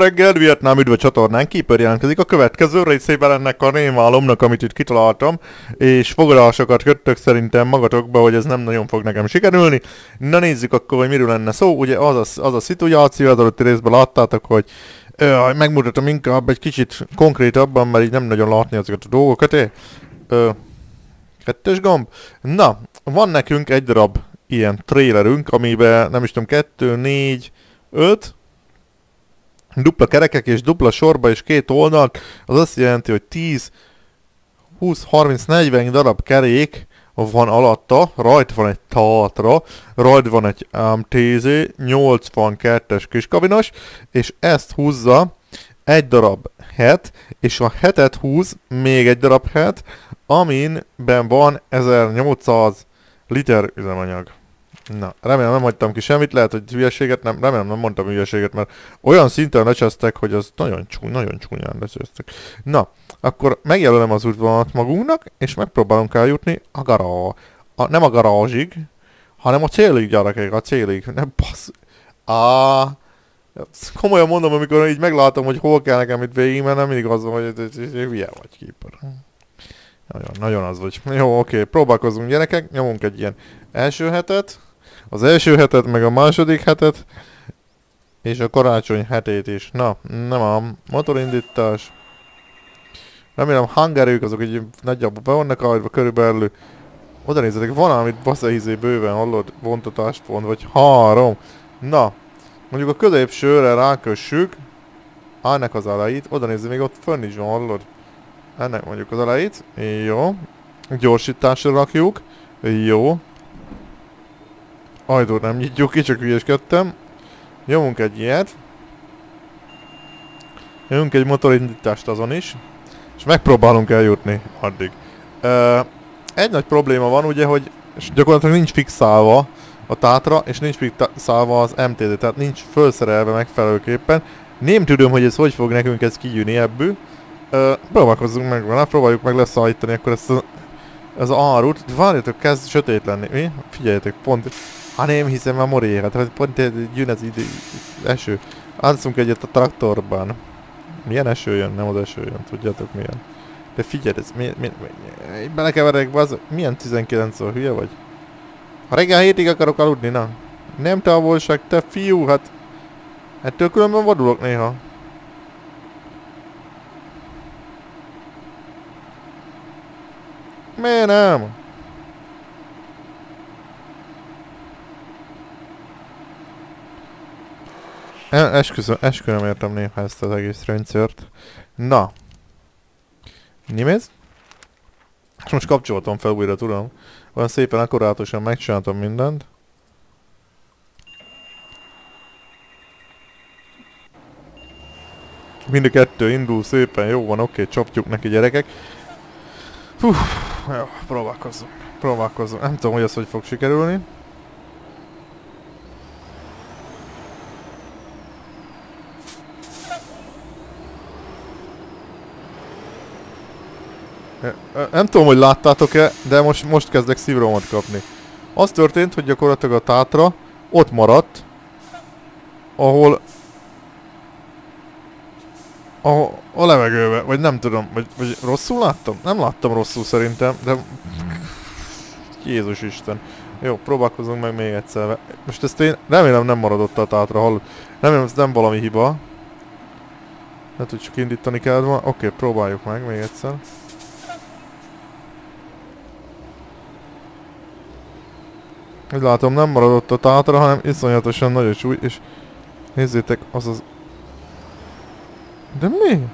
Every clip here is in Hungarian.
reggel, Vietnám üdv a csatornán, Keeper jelentkezik a következő részében ennek a rémálomnak, amit itt kitaláltam, és fogadásokat köttök szerintem magatokba, hogy ez nem nagyon fog nekem sikerülni. Na nézzük akkor, hogy miről lenne szó, ugye az a, az a szituáció, az előtti részben láttátok, hogy ö, megmutatom inkább egy kicsit konkrétabban, mert így nem nagyon látni azokat a dolgokat, eh? Ö, kettős gomb. Na, van nekünk egy darab ilyen trailerünk, amiben nem is tudom, kettő, négy, öt, dupla kerekek és dupla sorba és két oldal, az azt jelenti, hogy 10, 20, 30, 40 darab kerék van alatta, rajta van egy Tatra, rajta van egy MTZ, 82-es kiskabinos, és ezt húzza egy darab het, és a hetet húz még egy darab het, aminben van 1800 liter üzemanyag. Na, remélem nem hagytam ki semmit, lehet, hogy hülyeséget nem, remélem nem mondtam hülyeséget, mert olyan szinten lecsesztek, hogy az nagyon, csú, nagyon csúnyán lecsesztek. Na, akkor megjelölem az útvonalat magunknak, és megpróbálunk eljutni a gará... A, nem a garázsig, hanem a célig, gyerekek, a célig. Nem bassz... Á, komolyan mondom, amikor így meglátom, hogy hol kell nekem itt végig, mert nem mindig az van, hogy hülye vagy keeper. Nagyon, nagyon az vagy. Jó, oké, próbálkozunk gyerekek, nyomunk egy ilyen első hetet, az első hetet, meg a második hetet, és a karácsony hetét is. Na, nem a motorindítás. Remélem hangerők azok így nagyjából be vannak állítva körülbelül. Oda nézzetek, van amit baszahizé bőven hallod, vontatást pont, vagy három. Na, mondjuk a középsőre rákössük. Ennek az elejét, oda nézze, még ott fönn is van, hallod? Ennek mondjuk az elejét. Jó. Gyorsításra rakjuk. Jó. Ajtót nem nyitjuk ki, csak hülyeskedtem. Nyomunk egy ilyet. Nyomunk egy motorindítást azon is. És megpróbálunk eljutni addig. Uh, egy nagy probléma van ugye, hogy gyakorlatilag nincs fixálva a tátra, és nincs fixálva az MTD, tehát nincs felszerelve megfelelőképpen. Nem tudom, hogy ez hogy fog nekünk ez kijönni ebből. Uh, próbálkozzunk meg vele, próbáljuk meg leszállítani akkor ezt a, az árut. Várjatok, kezd sötét lenni. Mi? Figyeljetek, pont Ha nem hiszem a moréra, tehát pont jön az idő, eső. Átszunk egyet a traktorban. Milyen eső jön? Nem az eső jön, tudjátok milyen. De figyelj, ez mi, mi, mi, belekeverek, az, milyen 19 -szor, hülye vagy? Ha reggel hétig akarok aludni, na. Nem távolság, te fiú, hát... Ettől különben vadulok néha. Miért nem? Esküszöm, eskü nem értem néha ezt az egész rendszert. Na. Nyimez? Most kapcsoltam fel újra, tudom. Olyan szépen akkurátusan megcsináltam mindent. Mind a kettő indul szépen, jó van, oké, csapjuk neki gyerekek. Hú, jó, próbálkozzunk. Próbálkozzunk. Nem tudom, hogy ez hogy fog sikerülni. Nem tudom, hogy láttátok-e, de most, most kezdek szívromat kapni. Az történt, hogy gyakorlatilag a tátra ott maradt, ahol a, a levegőbe, vagy nem tudom, vagy, vagy rosszul láttam? Nem láttam rosszul szerintem, de... Jézus Isten. Jó, próbálkozunk meg még egyszer. Most ezt én remélem nem maradott a tátra, hall. Remélem ez nem valami hiba. Hogy csak indítani kellett volna. Oké, okay, próbáljuk meg még egyszer. Úgy látom nem maradott a tátra, hanem iszonyatosan nagy a súly, és nézzétek, az az... De mi?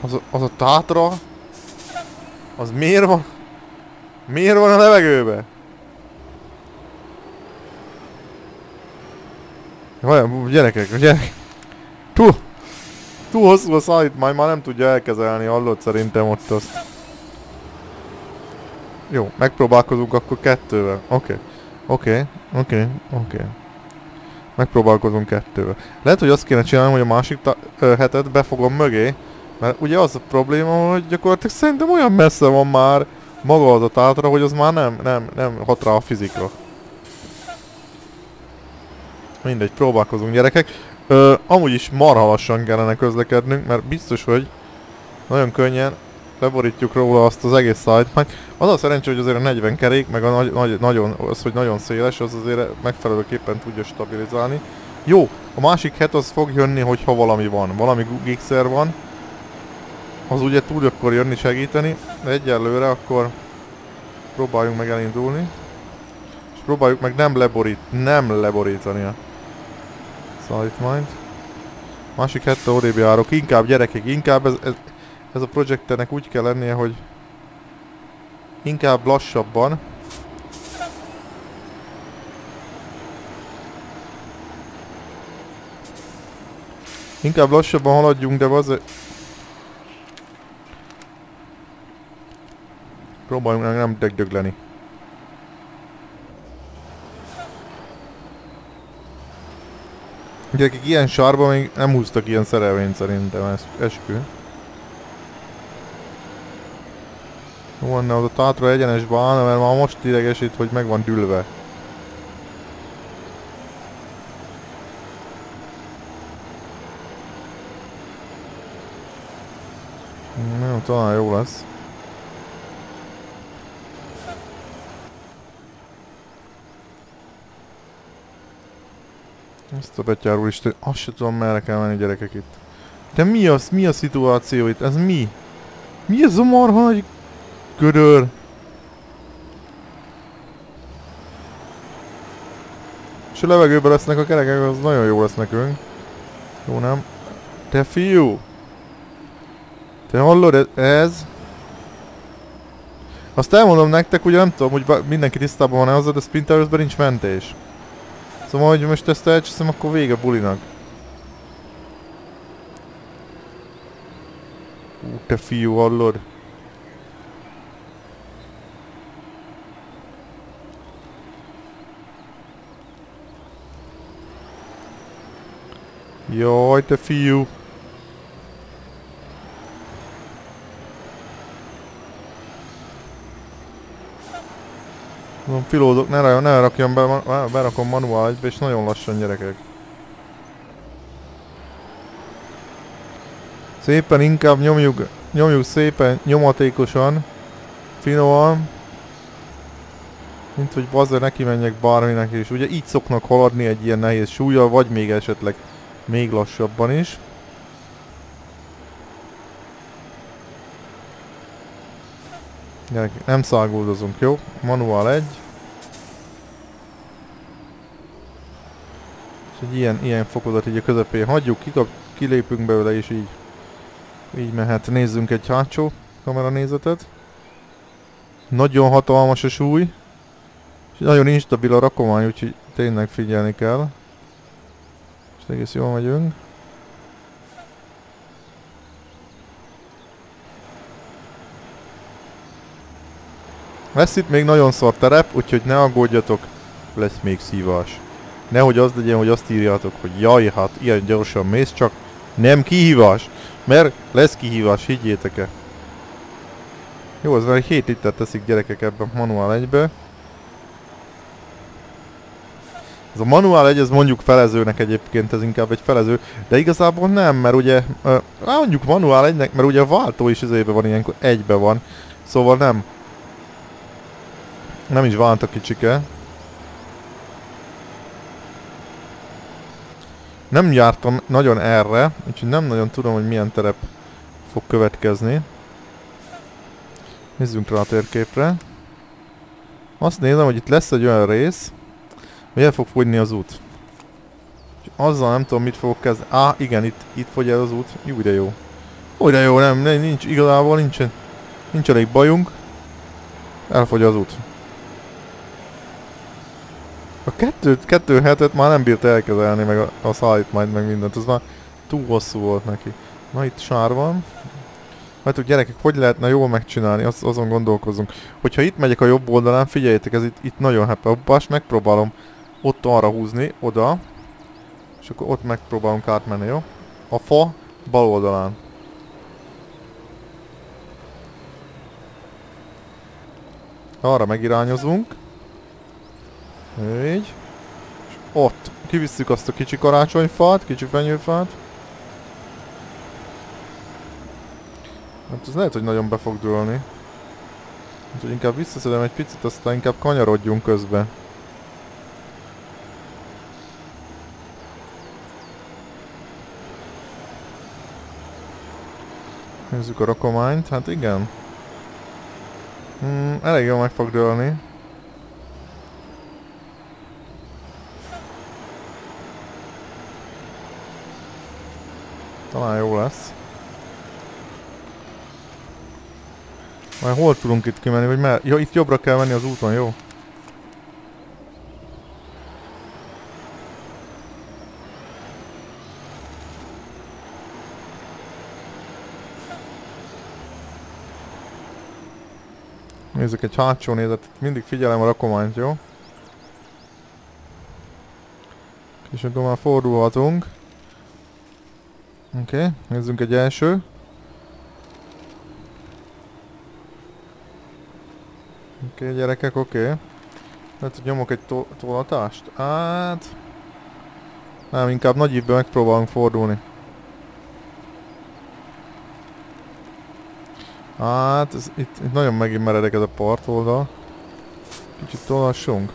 Az a, az a tátra? Az miért van? Miért van a levegőbe? Vajon, gyerekek, gyerekek. Túl, túl hosszú a szállítmány, már nem tudja elkezelni, hallod szerintem ott azt. Jó, megpróbálkozunk akkor kettővel. Oké. Oké, oké, oké. Okay. Megpróbálkozunk kettővel. Lehet, hogy azt kéne csinálnom, hogy a másik hetet befogom mögé, mert ugye az a probléma, hogy gyakorlatilag szerintem olyan messze van már maga az a tátra, hogy az már nem, nem, nem hat rá a fizikra. Mindegy, próbálkozunk gyerekek. Ö, amúgy is marha lassan kellene közlekednünk, mert biztos, hogy nagyon könnyen leborítjuk róla azt az egész szájtmányt. Az a szerencsé, hogy azért a 40 kerék, meg a nagy, nagy, nagyon, az, hogy nagyon széles, az azért megfelelőképpen tudja stabilizálni. Jó, a másik het az fog jönni, hogyha valami van. Valami gigszer van. Az ugye tud akkor jönni segíteni, de egyelőre akkor próbáljunk meg elindulni. És próbáljuk meg nem leborít, nem leborítani a szállítmányt. Másik hette odébb járok. Inkább gyerekek, inkább ez, ez, ez a projekternek úgy kell lennie, hogy inkább lassabban. Inkább lassabban haladjunk, de az... Próbáljunk nem degdögleni. Gyerekek, ilyen sárba még nem húztak ilyen szerelvényt szerintem, ez eskü. Jó lenne az a tátra egyenesbe állna, mert már most idegesít, hogy meg van dülve. Jó, talán jó lesz. Ezt a betyár úristen, azt se tudom merre kell menni gyerekek itt. De mi az? Mi a szituáció itt? Ez mi? Mi ez a marha nagy gödör? És a levegőben lesznek a kerekek, az nagyon jó lesz nekünk. Jó nem? Te fiú! Te hallod ez? ez? Azt elmondom nektek, ugye nem tudom, hogy mindenki tisztában van-e azzal, de Splinterösben nincs mentés. Szóval, hogy most ezt elcseszem, akkor vége bulinak. Ú, te fiú, hallod? Jaj, te fiú! Mondom, filózok, ne, ne rakjam be, berakom manuálba, és nagyon lassan gyerekek. Szépen inkább nyomjuk, nyomjuk szépen, nyomatékosan, finoman, mint hogy bazzer neki menjek bárminek is. Ugye így szoknak haladni egy ilyen nehéz súlyjal, vagy még esetleg még lassabban is. Gyerek, nem száguldozunk, jó? Manuál 1. Egy ilyen, ilyen fokozat így a közepén hagyjuk, kikap, kilépünk belőle és így, így mehet. Nézzünk egy hátsó kameranézetet. Nagyon hatalmas a súly. És nagyon instabil a rakomány, úgyhogy tényleg figyelni kell. És egész jól megyünk. Lesz itt még nagyon szar terep, úgyhogy ne aggódjatok, lesz még szívás. Nehogy az legyen, hogy azt írjátok, hogy jaj, hát ilyen gyorsan mész, csak nem kihívás. Mert lesz kihívás, higgyétek -e. Jó, az már 7 liter teszik gyerekek ebben manuál egybe. Ez a manuál egy, ez mondjuk felezőnek egyébként, ez inkább egy felező, de igazából nem, mert ugye, uh, mondjuk manuál egynek, mert ugye a váltó is az van ilyenkor, egybe van, szóval nem. Nem is vált a kicsike. Nem jártam nagyon erre, úgyhogy nem nagyon tudom, hogy milyen terep fog következni. Nézzünk rá a térképre. Azt nézem, hogy itt lesz egy olyan rész, hogy el fog fogyni az út. És azzal nem tudom, mit fogok kezdeni. Á, igen, itt, itt fogy el az út. Jó, de jó. De jó, nem, nincs, igazából nincsen, nincs elég bajunk. Elfogy az út. A kettő, kettő hetet már nem bírt elkezelni, meg a, a szállítmányt, meg mindent, az már túl hosszú volt neki. Na itt sár van. Hát gyerekek, hogy lehetne jól megcsinálni, az, azon gondolkozunk. Hogyha itt megyek a jobb oldalán, figyeljétek, ez itt, itt nagyon hepe. Bás, megpróbálom ott arra húzni, oda. És akkor ott megpróbálunk átmenni, jó? A fa bal oldalán. Arra megirányozunk. Így. És ott. kivisszük azt a kicsi karácsonyfát, kicsi fenyőfát. Hát ez lehet, hogy nagyon be fog dőlni. Úgyhogy inkább visszaszedem egy picit, aztán inkább kanyarodjunk közben. Nézzük a rakományt, hát igen. Hmm, elég jól meg fog dőlni. Talán jó lesz. Majd hol tudunk itt kimenni, vagy mer... Ja, itt jobbra kell menni az úton, jó? Nézzük egy hátsó nézet, mindig figyelem a rakományt, jó? És akkor már fordulhatunk. Oké, okay, nézzünk egy első. Oké, okay, gyerekek, oké. Okay. Lehet, hogy nyomok egy to tolatást? Hát... Nem, inkább nagy ívben megpróbálunk fordulni. Hát, ez, itt, itt nagyon megint meredek ez a part oldal. Kicsit tolassunk.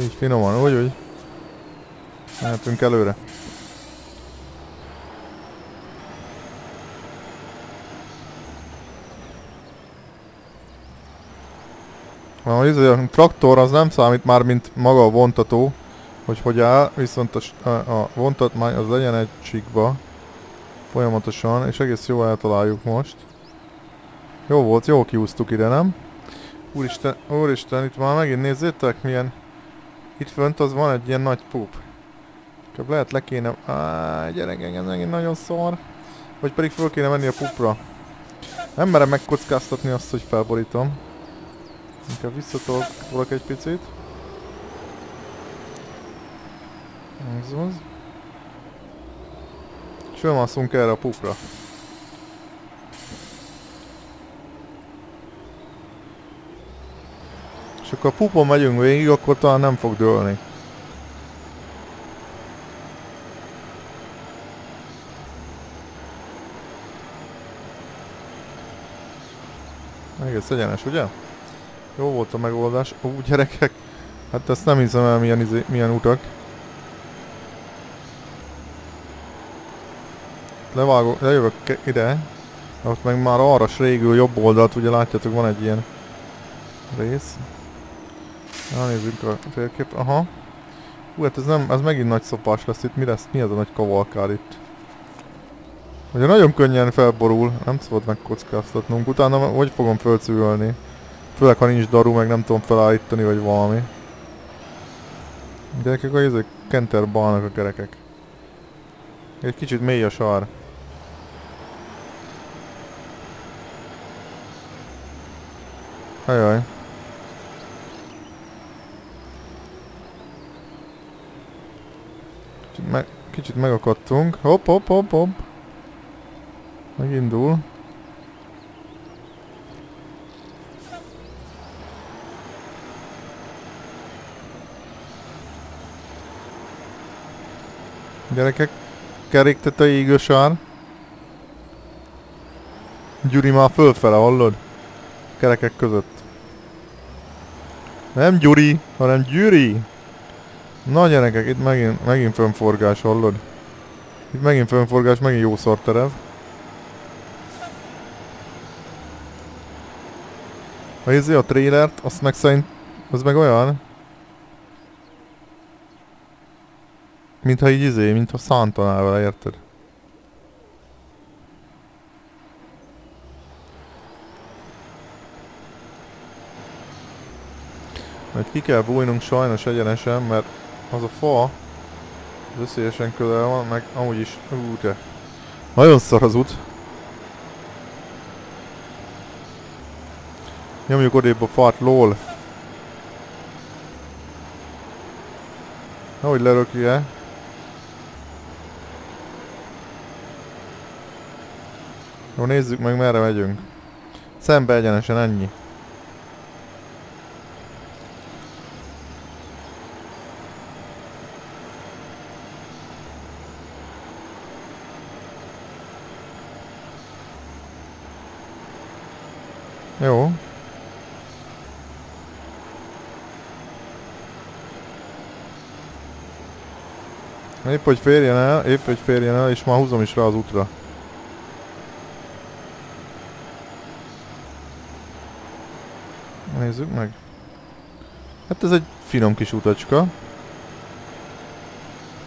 Így finoman, úgy, úgy. Mehetünk előre. Izé, a traktor az nem számít már, mint maga a vontató, hogy hogy áll, viszont a, a vontatmány az legyen egy csíkba folyamatosan, és egész jól eltaláljuk most. Jó volt, jó kiúztuk ide, nem? Úristen, úristen, itt már megint nézzétek milyen... Itt fönt az van egy ilyen nagy pup. Csak lehet le kéne... Áj, gyerekek, ez megint nagyon szar. Vagy pedig föl kéne menni a pupra. Nem merem megkockáztatni azt, hogy felborítom. Inkább visszatolok egy picit. Ez az. És fölmászunk erre a pupra. És akkor a pupon megyünk végig, akkor talán nem fog dőlni. Egész egyenes, ugye? Jó volt a megoldás. Ó, gyerekek! Hát ezt nem hiszem el milyen, izé, milyen utak. Levágok, lejövök ide. Ott meg már arra régül jobb oldalt, ugye látjátok van egy ilyen rész. Elnézzük a térkép. Aha. Hú, hát ez, nem, ez megint nagy szopás lesz itt. Mi lesz? Mi az a nagy kavalkár itt? Ugye nagyon könnyen felborul, nem szabad megkockáztatnunk. Utána hogy fogom fölcűölni? Főleg ha nincs daru, meg nem tudom felállítani, vagy valami. Gyerekek, a ezek kenter balnak a kerekek. Egy kicsit mély a sar. Ajaj. Kicsit, me kicsit megakadtunk. Hopp, hopp, hopp, hopp. Megindul. Gyerekek, keréktető égősár. Gyuri már fölfele, hallod? Kerekek között. Nem Gyuri, hanem Gyuri. Na gyerekek, itt megint, megint fönforgás, hallod? Itt megint fönforgás, megint jó szar terev. Ha izé a trailert, azt meg szerint... Az meg olyan, Mintha így izé, mintha szántanál vele, érted? Majd ki kell bújnunk sajnos egyenesen, mert az a fa veszélyesen közel van, meg amúgy is, ú, de nagyon szar az út. Nyomjuk odébb a fát, lol. Ahogy lerökje. Jó, nézzük meg merre megyünk. Szembe egyenesen ennyi. Jó. Épp hogy férjen el, épp hogy férjen el, és már húzom is rá az útra. Nézzük meg. Hát ez egy finom kis utacska.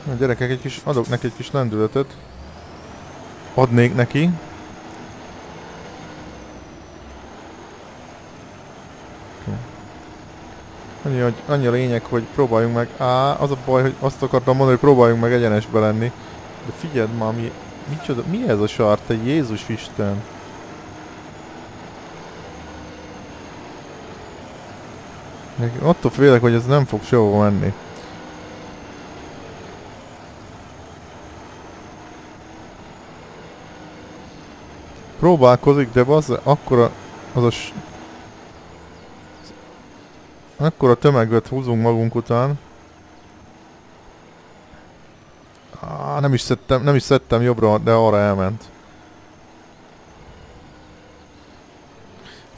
A gyerekek egy kis, adok neki egy kis lendületet. Adnék neki. Annyi, annyi a lényeg, hogy próbáljunk meg... Á, az a baj, hogy azt akartam mondani, hogy próbáljunk meg egyenesbe lenni. De figyeld már, mi... Micsoda, mi ez a sár, te Jézus Isten? Attól félek, hogy ez nem fog sehova menni. Próbálkozik, de az akkora az a Akkor a tömeget húzunk magunk után. Á, nem is szedtem, nem is szedtem jobbra, de arra elment.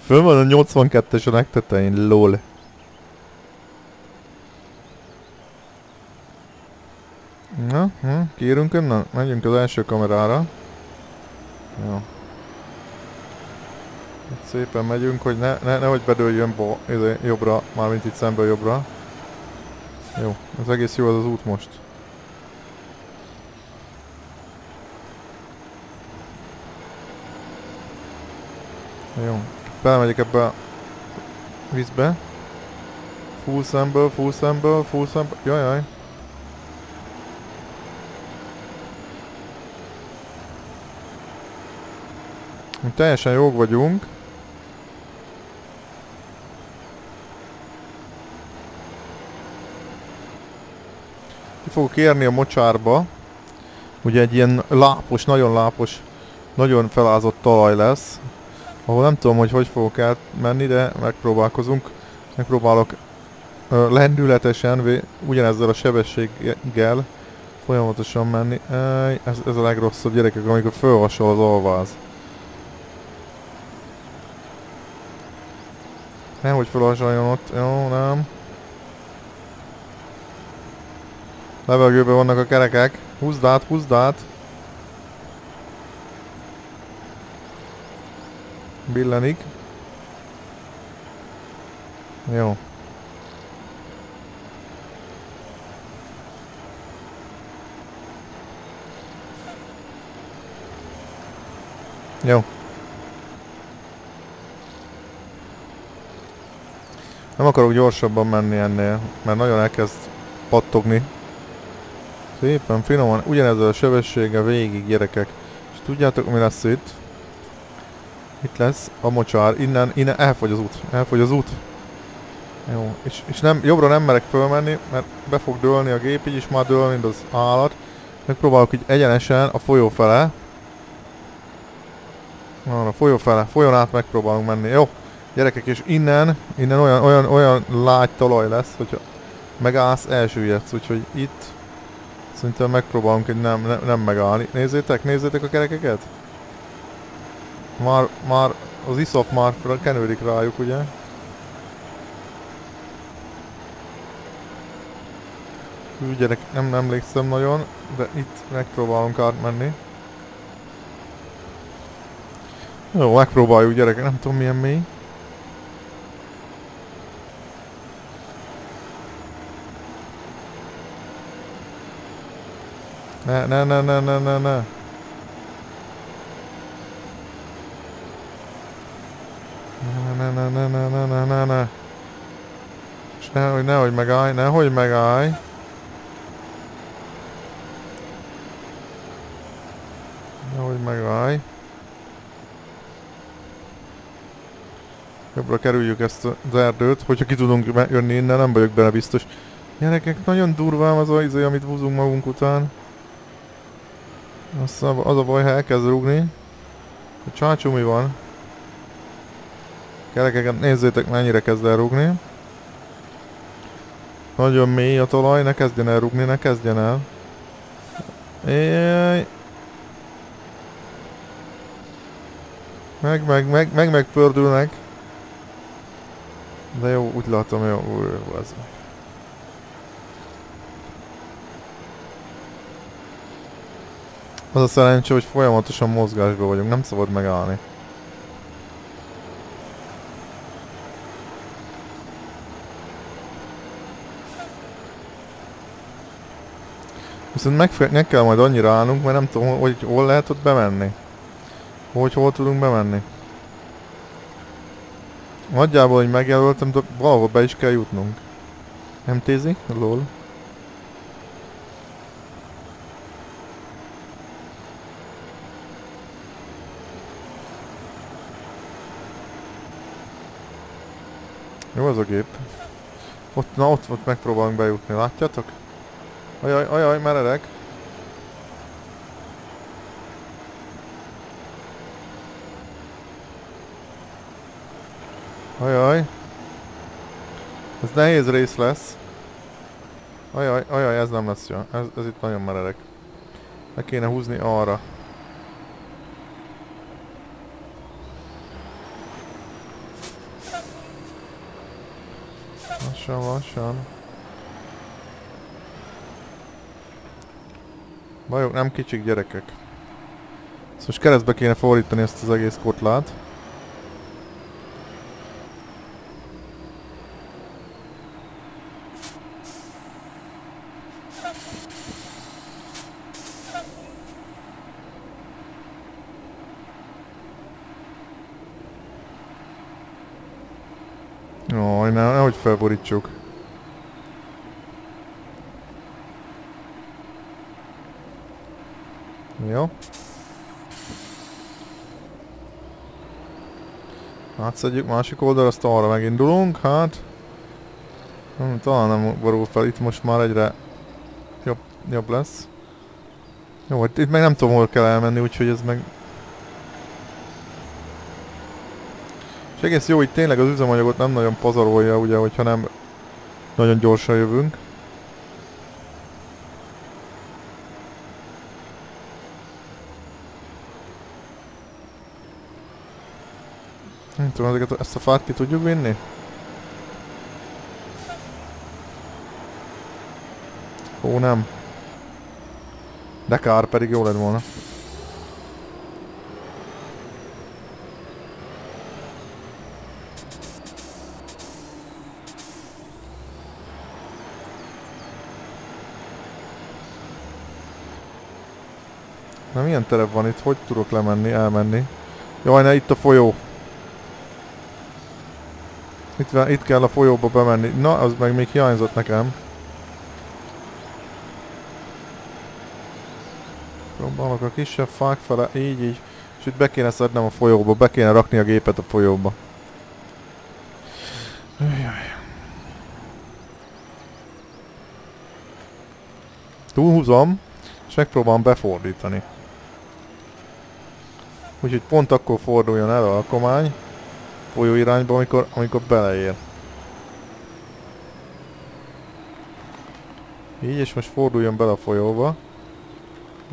Föl van a 82-es a legtetején, lol. Na, hm, kiírunk innen? Megyünk az első kamerára. Jó. Szépen megyünk, hogy ne, ne, nehogy bedőljön bo, izé, jobbra, mármint itt szembe jobbra. Jó, az egész jó az az út most. Jó, belemegyek ebbe a vízbe. Full szemből, full szemből, full szemből, jajjaj. Teljesen jók vagyunk. Ki fogok érni a mocsárba. Ugye egy ilyen lápos, nagyon lápos, nagyon felázott talaj lesz. Ahol nem tudom, hogy hogy fogok elmenni, de megpróbálkozunk. Megpróbálok uh, lendületesen, ugyanezzel a sebességgel folyamatosan menni. Ez, ez a legrosszabb gyerekek, amikor fölhasonl az alváz. Nehogy felhasonljon ott. Jó, nem. Levegőben vannak a kerekek. Húzd át, húzd át. Billenik. Jó. Jó. Nem akarok gyorsabban menni ennél, mert nagyon elkezd pattogni. Szépen, finoman, ugyanezzel a sebessége végig, gyerekek. És tudjátok mi lesz itt? Itt lesz a mocsár, innen, innen elfogy az út, elfogy az út. Jó, és, és nem, jobbra nem merek fölmenni, mert be fog dőlni a gép, így is már dől, mint az állat. Megpróbálok így egyenesen a folyó fele. Van a folyó fele, folyón át megpróbálunk menni, jó? Gyerekek, és innen, innen olyan, olyan, olyan lágy talaj lesz, hogyha megállsz, elsüllyedsz, úgyhogy itt szerintem megpróbálunk egy nem, nem, nem megállni. Nézzétek, nézzétek a kerekeket? Már, már az iszap már kenődik rájuk, ugye? Hű, gyerek, nem, nem emlékszem nagyon, de itt megpróbálunk átmenni. Jó, megpróbáljuk gyerek, nem tudom milyen mély. Ne, ne, ne, ne, ne, ne, ne. Ne, ne, ne, ne, ne, ne, ne, ne. És nehogy, nehogy megállj, nehogy megállj. Nehogy megállj. Jobbra kerüljük ezt az erdőt, hogyha ki tudunk jönni innen, nem vagyok benne biztos. Gyerekek, nagyon durvám az a izé, amit húzunk magunk után. Az a, az a baj, ha elkezd rúgni. A csácsú mi van? Kerekeket nézzétek mennyire kezd el rúgni. Nagyon mély a talaj, ne kezdjen el rúgni, ne kezdjen el. Éjjjj. Meg, meg, meg, meg, meg pördülnek. De jó, úgy látom, jó, ez. Az a szerencsé, hogy folyamatosan mozgásban vagyunk, nem szabad megállni. Viszont meg, meg kell majd annyira állnunk, mert nem tudom, hogy hol lehet ott bemenni. Hogy hol tudunk bemenni. Nagyjából, hogy megjelöltem, de valahol be is kell jutnunk. Nem tézi? Lol. Jó az a gép. Ott, na ott, ott megpróbálunk bejutni, látjátok? Ajaj, ajaj, meredek. Ajaj. Ez nehéz rész lesz. Ajaj, ajaj, ez nem lesz jó. Ez, ez itt nagyon meredek. Le kéne húzni arra. Lassan, lassan. Bajok nem kicsik gyerekek. Szóval most keresztbe kéne fordítani ezt az egész kotlát. Jaj, ne, nehogy felborítsuk. Jó. Átszedjük másik oldal, azt arra megindulunk, hát. Nem, talán nem borul fel, itt most már egyre jobb, jobb lesz. Jó, itt meg nem tudom hol kell elmenni, úgyhogy ez meg... És egész jó, hogy tényleg az üzemanyagot nem nagyon pazarolja, ugye, hogyha nem nagyon gyorsan jövünk. Nem tudom, ezeket, ezt a fát ki tudjuk vinni? Ó, nem. De kár, pedig jó lett volna. Na milyen terep van itt? Hogy tudok lemenni, elmenni? Jaj, ne, itt a folyó. Itt, itt kell a folyóba bemenni. Na, az meg még hiányzott nekem. Próbálok a kisebb fák fele, így, így. És itt be kéne szednem a folyóba, be kéne rakni a gépet a folyóba. Jaj. Túlhúzom, és megpróbálom befordítani. Úgyhogy pont akkor forduljon el a alkomány folyó irányba, amikor, amikor beleér. Így, és most forduljon bele a folyóba.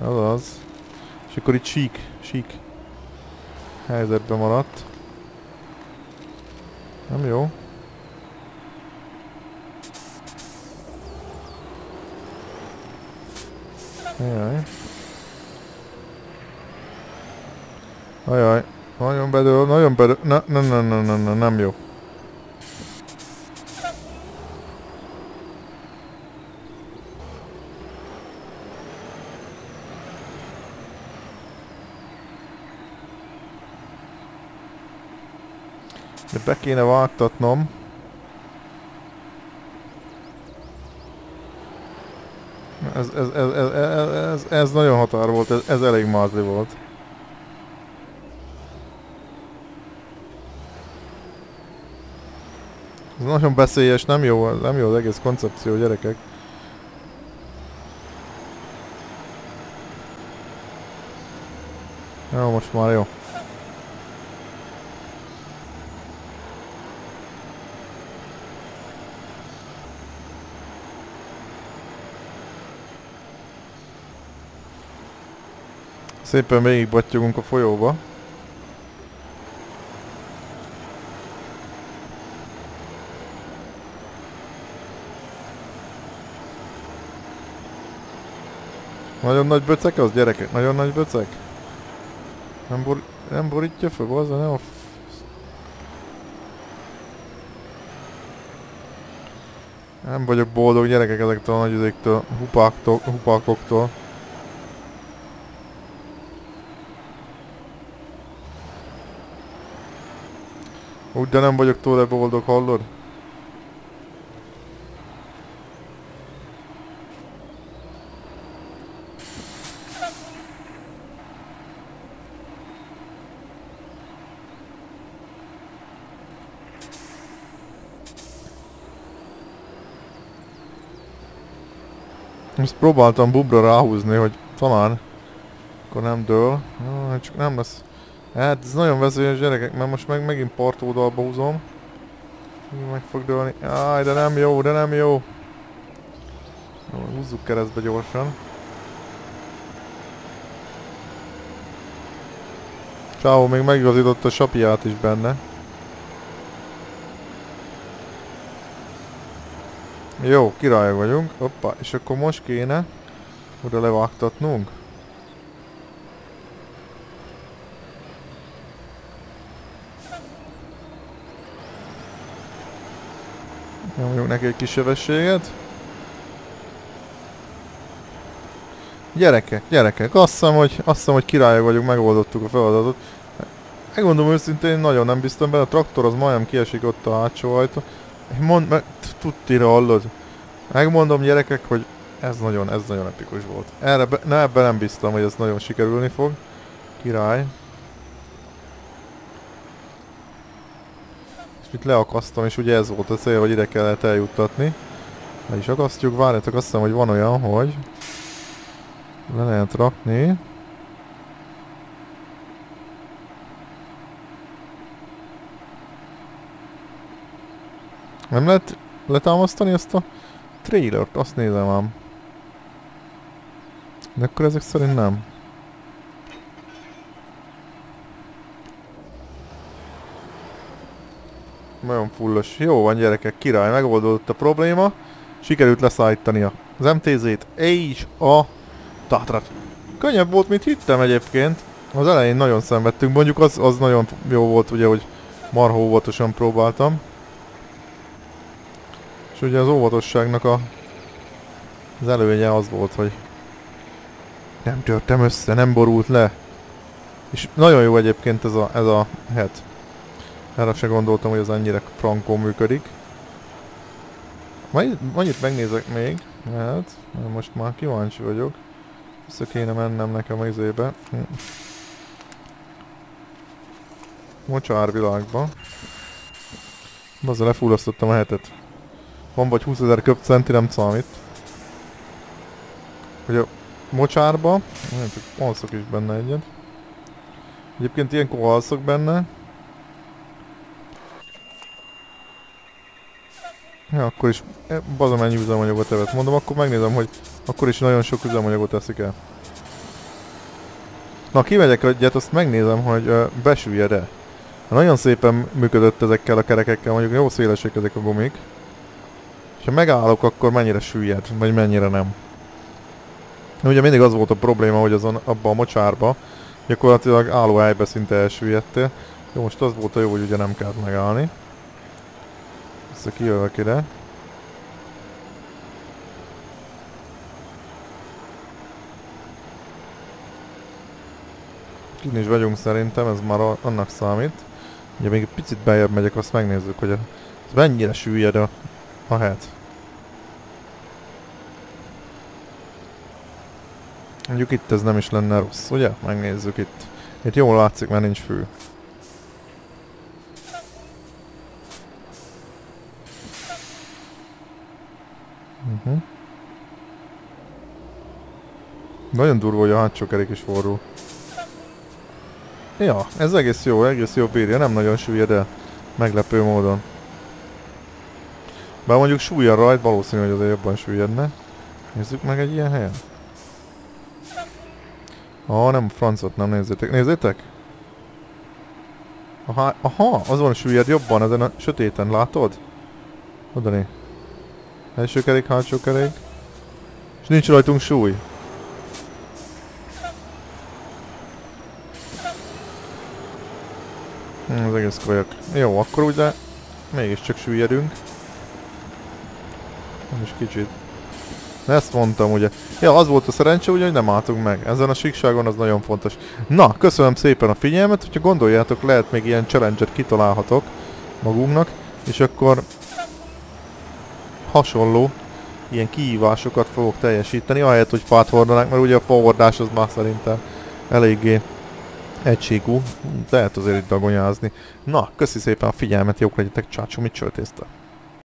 az. És akkor itt sík, sík helyzetben maradt. Nem jó. Jaj. Ajaj. Nagyon bedől, nagyon bedől. Na, na, na, na, na, na, nem jó. De be kéne vágtatnom. Ez, ez, ez, ez, ez, ez, ez nagyon határ volt, ez, ez elég mázli volt. nagyon beszélyes, nem jó, nem jó az egész koncepció, gyerekek. Jó, most már jó. Szépen végigbattyogunk a folyóba. Nagyon nagy böcek az, gyerekek? Nagyon nagy böcek? Nem, bor nem borítja fel, az nem a... Nem vagyok boldog gyerekek ezektől a nagy üzéktől, hupáktól, hupákoktól. Úgy, de nem vagyok tőle boldog, hallod? Most próbáltam bubra ráhúzni, hogy talán akkor nem dől. Ah, csak nem lesz. Hát ez nagyon veszélyes gyerekek, mert most meg megint partódalba húzom. Meg fog dőlni. Áj, de nem jó, de nem jó. Jó, húzzuk keresztbe gyorsan. Csávó még megigazított a sapiát is benne. Jó, király vagyunk. Hoppa, és akkor most kéne oda levágtatnunk. Nyomjunk neki egy kis sebességet. Gyerekek, gyerekek, azt hiszem, hogy, azt hiszem, hogy királyok vagyunk, megoldottuk a feladatot. Megmondom őszintén, nagyon nem biztos benne, a traktor az majdnem kiesik ott a hátsó ajtó. Mond, meg, tudtira hallod. Megmondom gyerekek, hogy ez nagyon, ez nagyon epikus volt. Erre, be, ne, ebben nem biztam, hogy ez nagyon sikerülni fog. Király. És itt leakasztom, és ugye ez volt a cél, hogy ide kellett eljuttatni. Le is akasztjuk, várjátok, azt hiszem, hogy van olyan, hogy le lehet rakni. Nem lehet letámasztani ezt a trailert? Azt nézem ám. De akkor ezek szerint nem. Nagyon fullos. Jó van gyerekek, király, megoldódott a probléma. Sikerült leszállítani az MTZ-t és a Tatrat. Könnyebb volt, mint hittem egyébként. Az elején nagyon szenvedtünk, mondjuk az, az nagyon jó volt ugye, hogy marha óvatosan próbáltam. És ugye az óvatosságnak a, az előnye az volt, hogy nem törtem össze, nem borult le. És nagyon jó egyébként ez a, ez a het. Erre se gondoltam, hogy ez annyira frankó működik. Majd, annyit megnézek még, mert most már kíváncsi vagyok. Vissza kéne mennem nekem az izébe. Hm. Mocsár világba. Azzal lefullasztottam a hetet. Van vagy 20 ezer köpcenti, nem számít. Hogy a mocsárba, nem csak alszok is benne egyet. Egyébként ilyenkor alszok benne. Ja, akkor is e, bazamennyi üzemanyagot evett. Mondom, akkor megnézem, hogy akkor is nagyon sok üzemanyagot eszik el. Na, kimegyek egyet, azt megnézem, hogy uh, besüllyed-e. Nagyon szépen működött ezekkel a kerekekkel, mondjuk jó szélesek ezek a gumik. Ha megállok, akkor mennyire süllyed, vagy mennyire nem. Ugye mindig az volt a probléma, hogy azon abban a mocsárba gyakorlatilag álló helybe szinte elsüllyedtél. Jó, most az volt a jó, hogy ugye nem kellett megállni. Vissza kijövök ide. Kint is vagyunk szerintem, ez már annak számít. Ugye még egy picit bejebb megyek, azt megnézzük, hogy ez mennyire süllyed a, a het. Mondjuk itt ez nem is lenne rossz, ugye? Megnézzük itt. Itt jól látszik, mert nincs fű. Uh -huh. Nagyon durva, hogy a hátsó kerék is forró. Ja, ez egész jó, egész jó bírja, nem nagyon süllyed el. Meglepő módon. Bár mondjuk súlya rajt, valószínű, hogy azért jobban süllyedne. Nézzük meg egy ilyen helyen. Ah, nem, francot nem nézzétek. Nézzétek! Aha, aha, az van a süllyed jobban ezen a sötéten, látod? Oda né. Első kerék, hátsó kerék. És nincs rajtunk súly. Hm, az egész kvajak. Jó, akkor ugye mégiscsak süllyedünk. Nem is kicsit. Ezt mondtam ugye. Ja, az volt a szerencse ugye, hogy nem álltunk meg. Ezen a síkságon az nagyon fontos. Na, köszönöm szépen a figyelmet, hogyha gondoljátok, lehet még ilyen challenge kitalálhatok magunknak, és akkor hasonló ilyen kihívásokat fogok teljesíteni, ahelyett, hogy fát hordanák, mert ugye a forwardás az már szerintem eléggé egységú, lehet azért itt dagonyázni. Na, köszi szépen a figyelmet, jók legyetek, csácsó, mit csöltésztek?